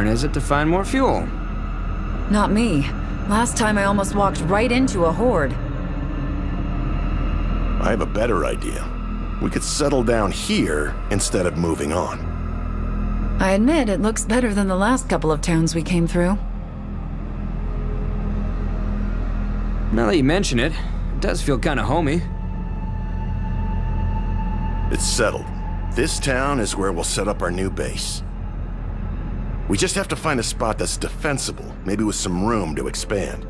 whose turn is it to find more fuel? Not me. Last time I almost walked right into a horde. I have a better idea. We could settle down here instead of moving on. I admit it looks better than the last couple of towns we came through. Now that you mention it, it does feel kinda homey. It's settled. This town is where we'll set up our new base. We just have to find a spot that's defensible, maybe with some room to expand.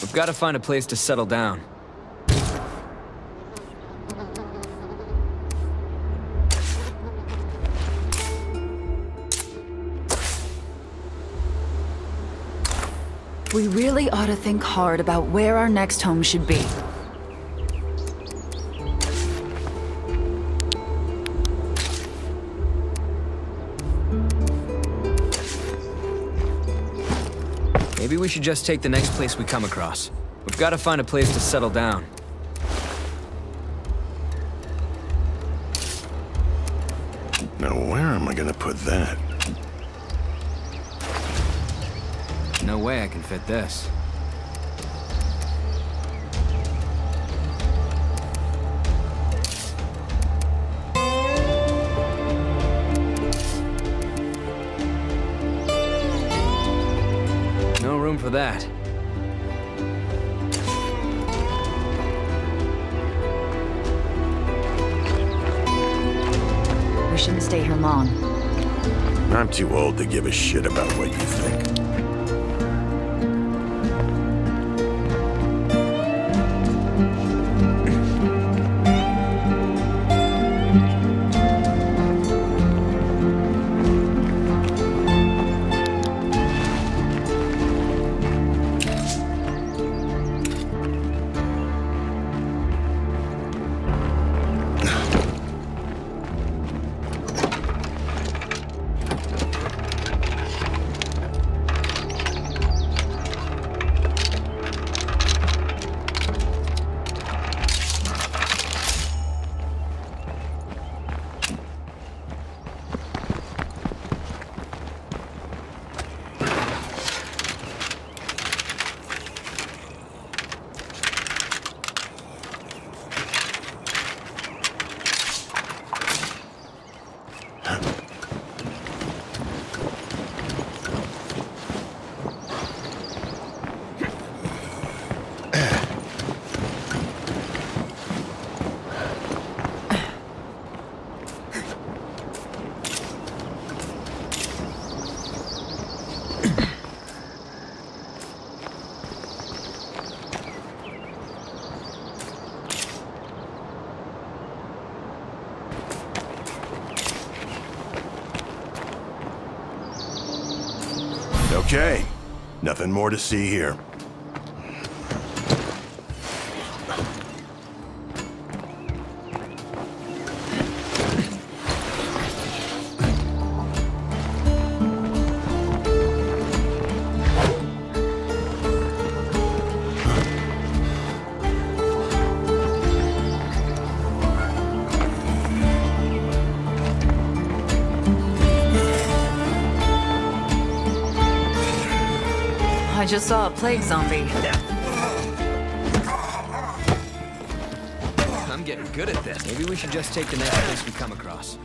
We've gotta find a place to settle down. We really ought to think hard about where our next home should be. Maybe we should just take the next place we come across. We've gotta find a place to settle down. Fit this. No room for that. We shouldn't stay here long. I'm too old to give a shit about what you think. Okay. Nothing more to see here. Just saw a plague zombie. I'm getting good at this. Maybe we should just take the next place we come across.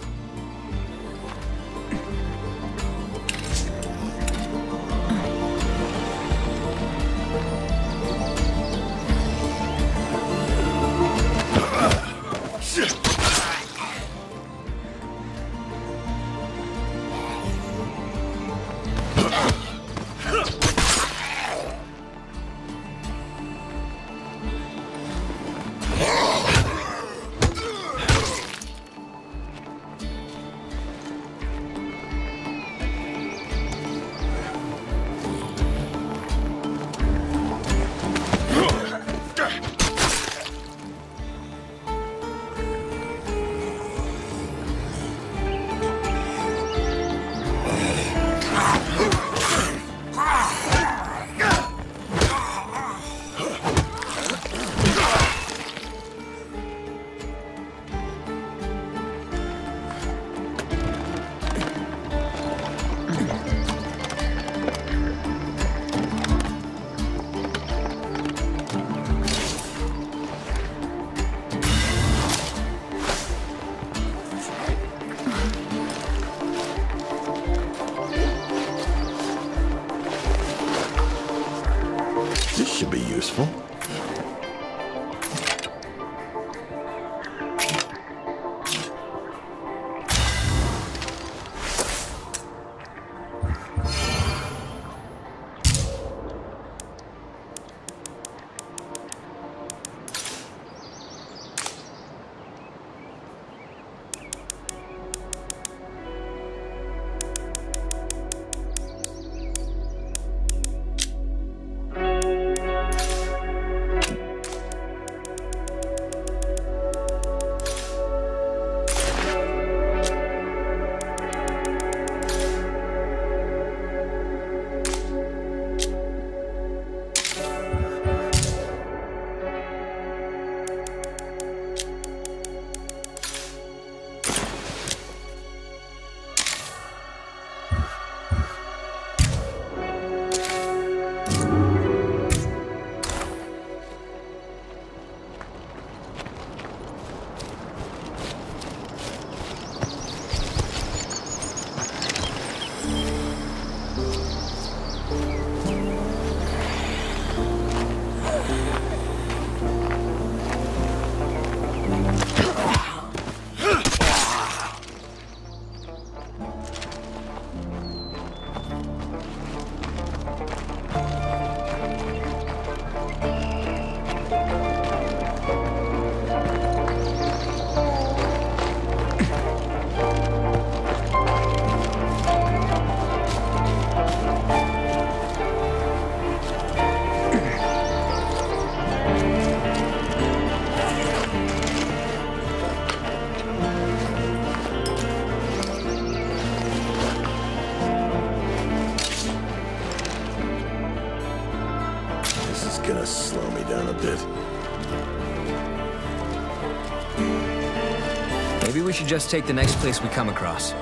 Should just take the next place we come across.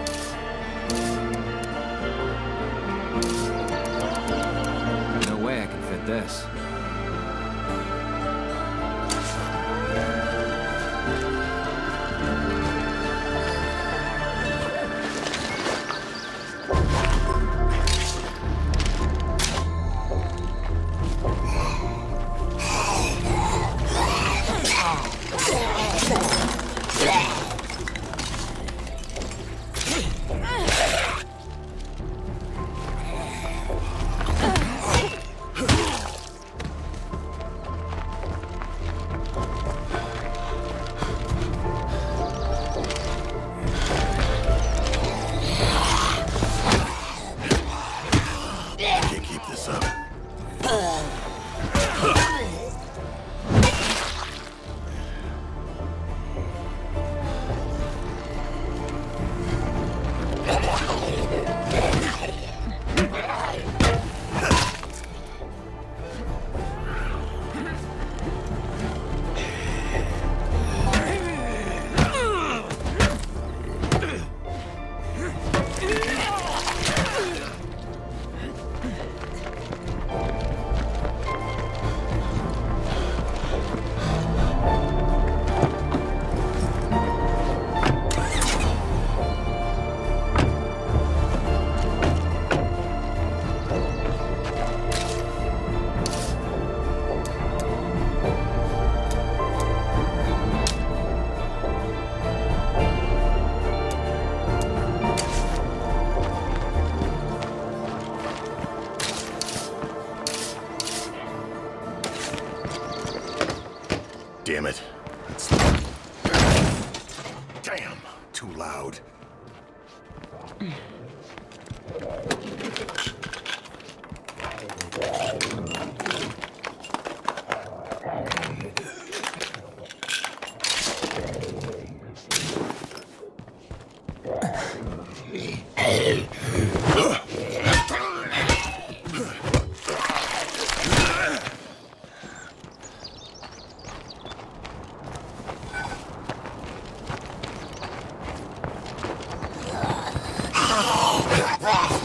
Rawr!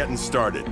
Getting started.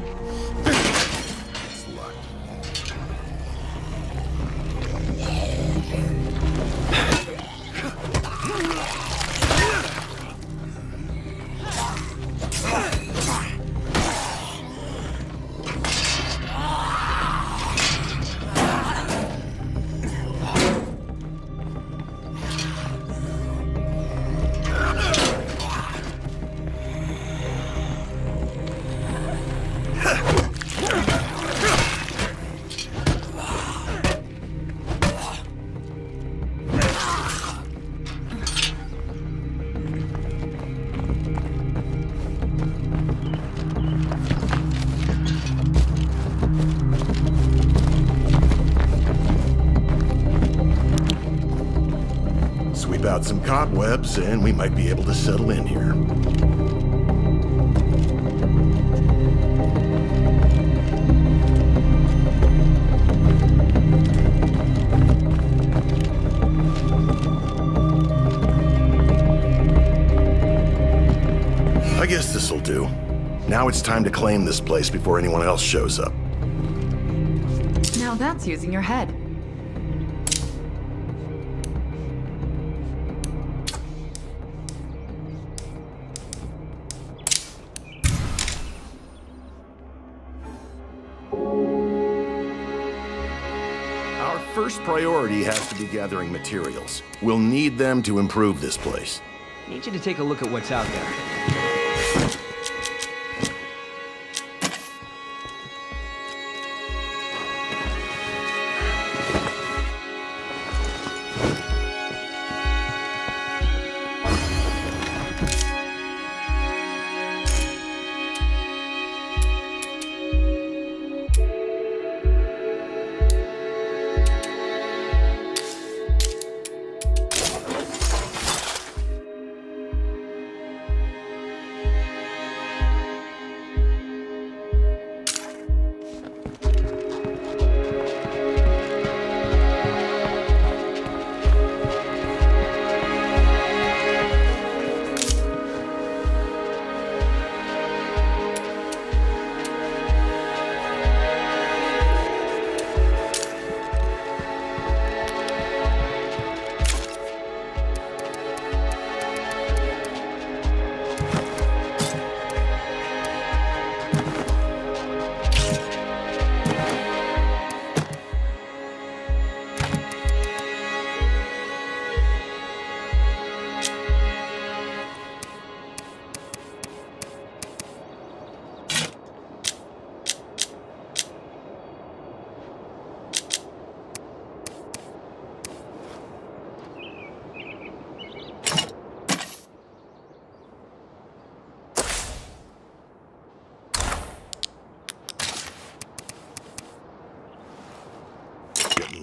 Some cobwebs, and we might be able to settle in here. I guess this'll do. Now it's time to claim this place before anyone else shows up. Now that's using your head. Priority has to be gathering materials. We'll need them to improve this place. Need you to take a look at what's out there.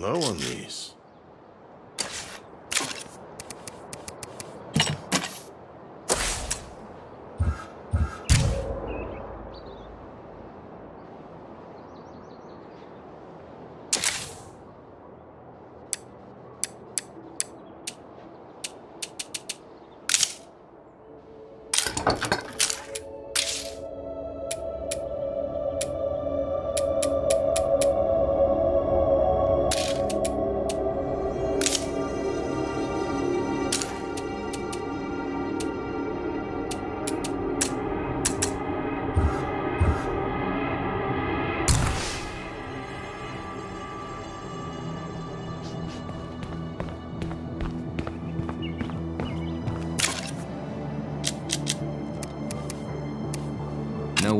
Low on these.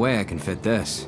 Way I can fit this.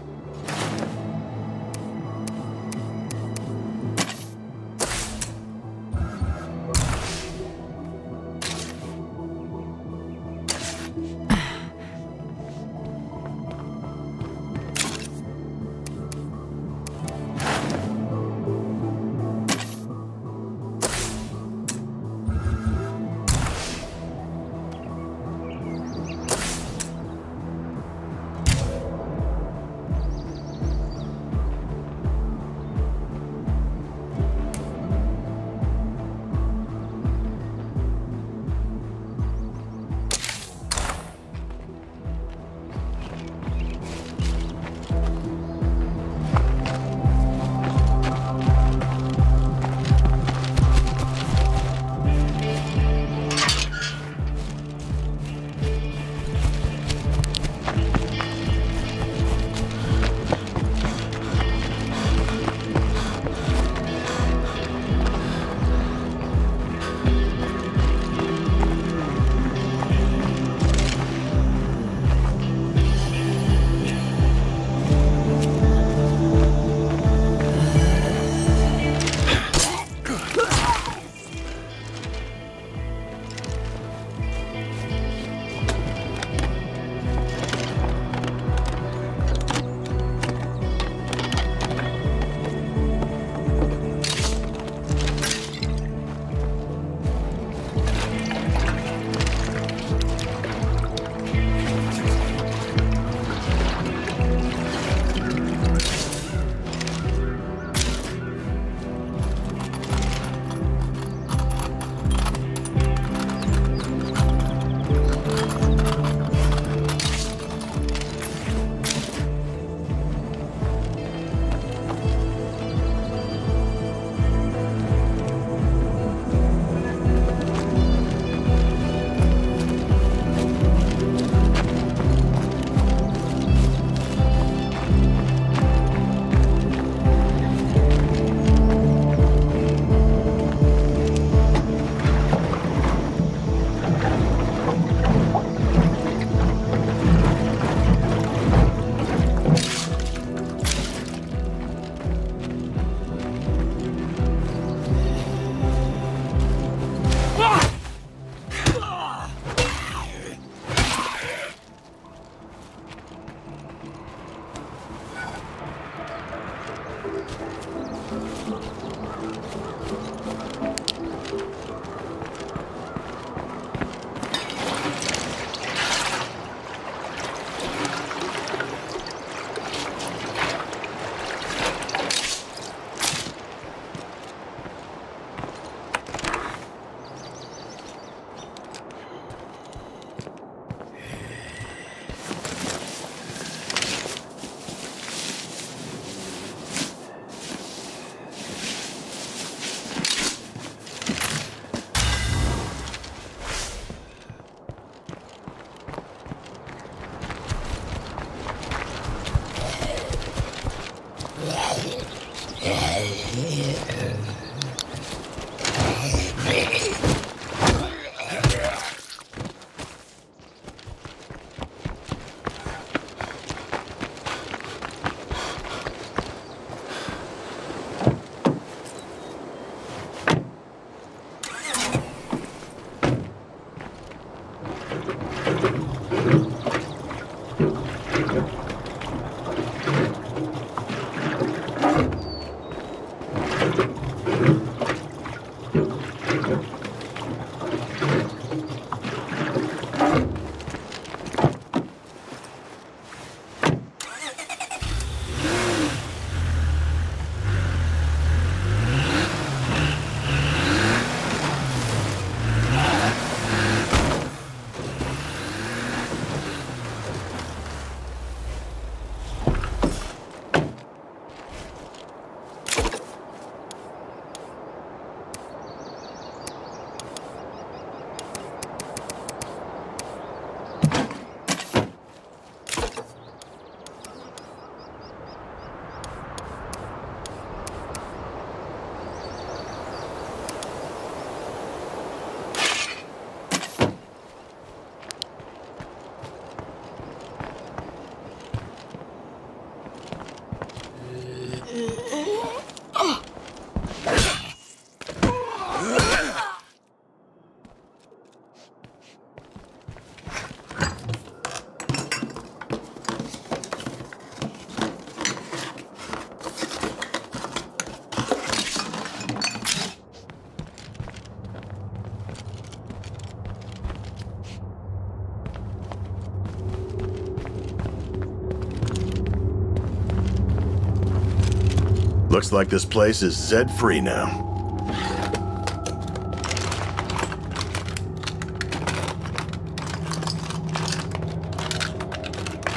Looks like this place is Zed-free now.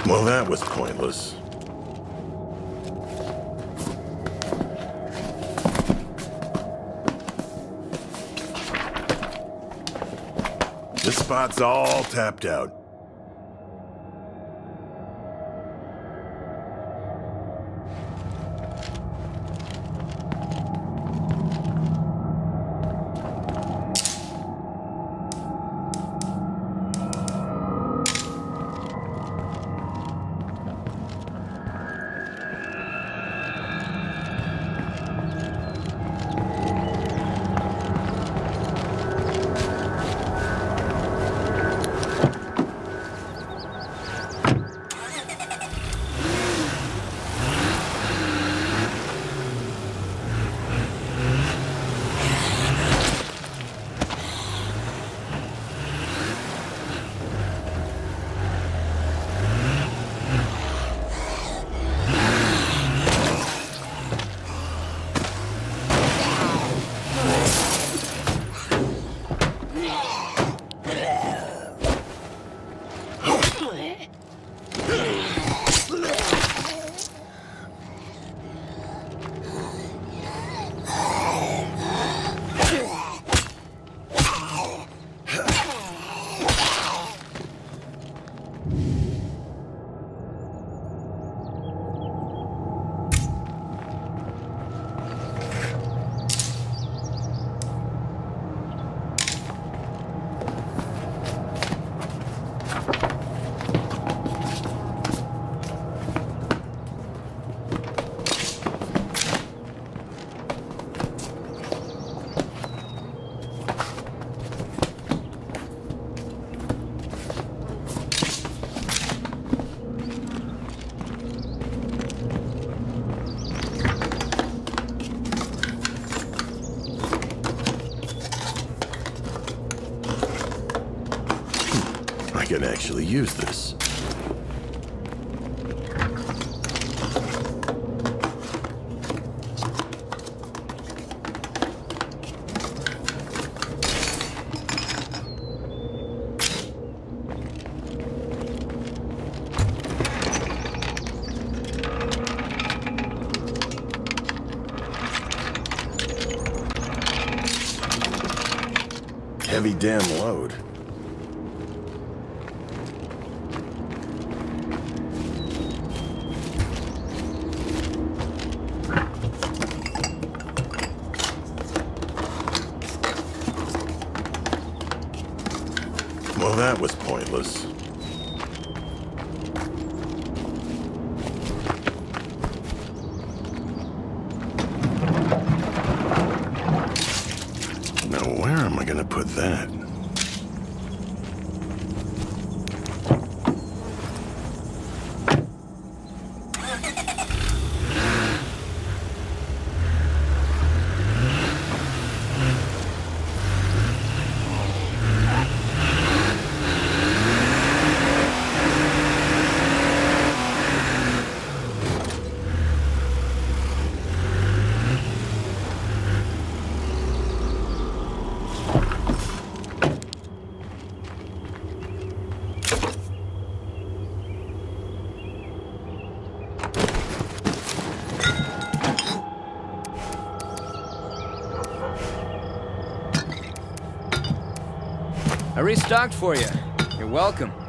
Well, that was pointless. This spot's all tapped out. Use this. Heavy damn load. Well, that was pointless. Now, where am I gonna put that? I restocked for you. You're welcome.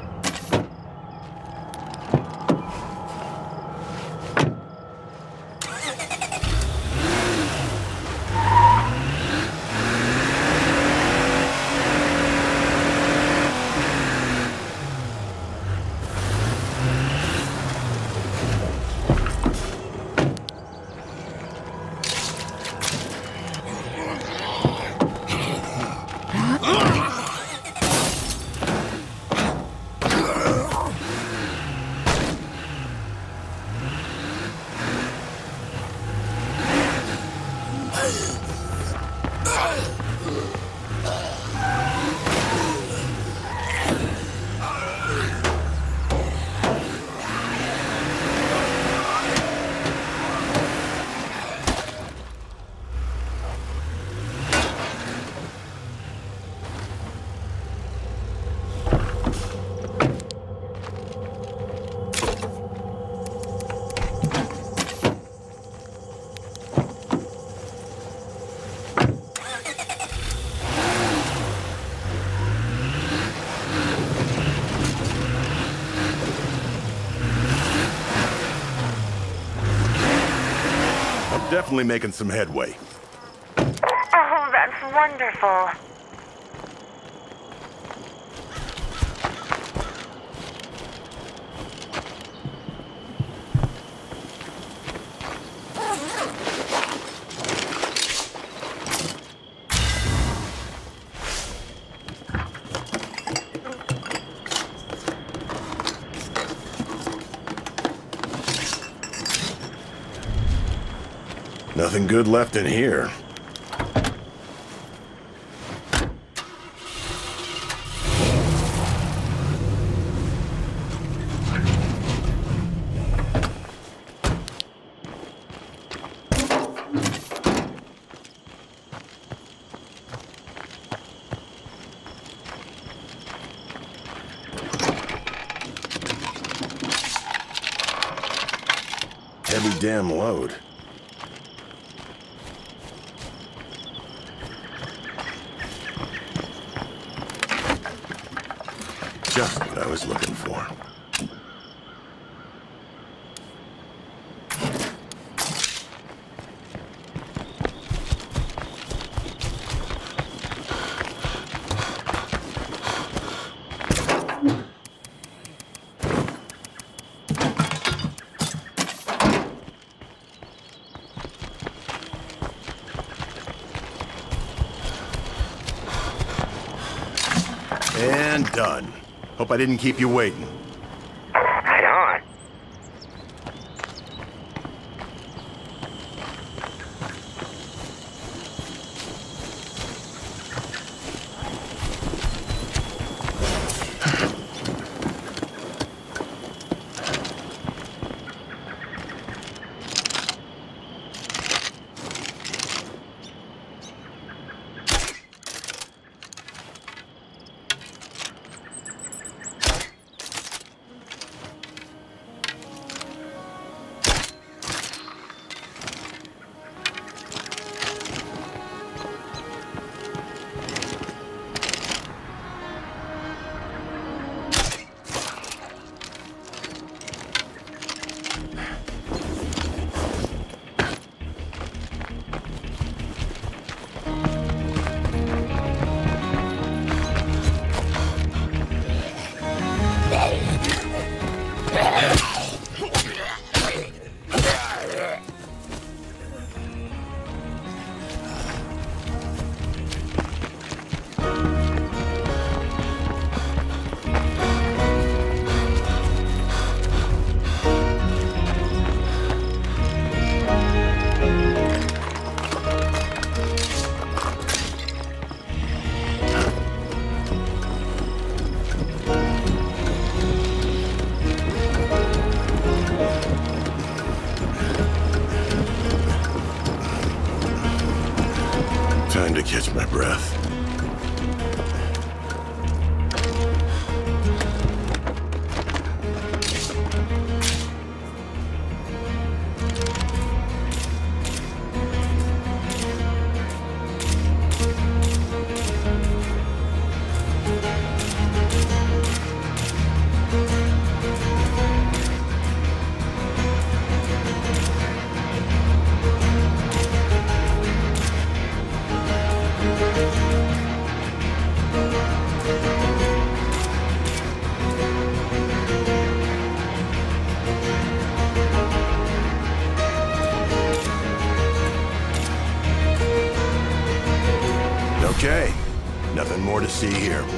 Definitely making some headway. Oh, that's wonderful. Nothing good left in here. Just what I was looking for. And done. Hope I didn't keep you waiting. See here.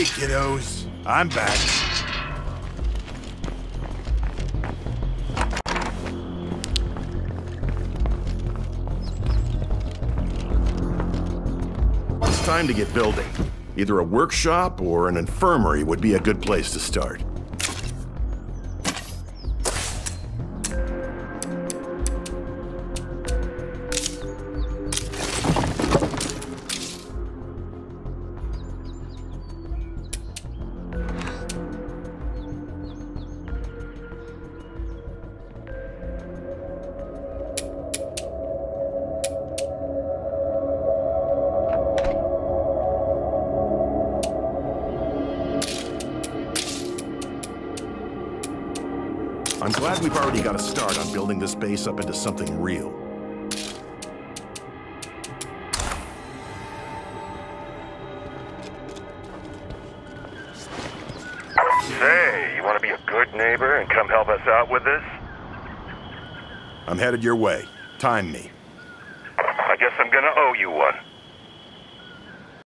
Hey, kiddos. I'm back. It's time to get building. Either a workshop or an infirmary would be a good place to start. Building up into something real. Say, you want to be a good neighbor and come help us out with this? I'm headed your way. Time me.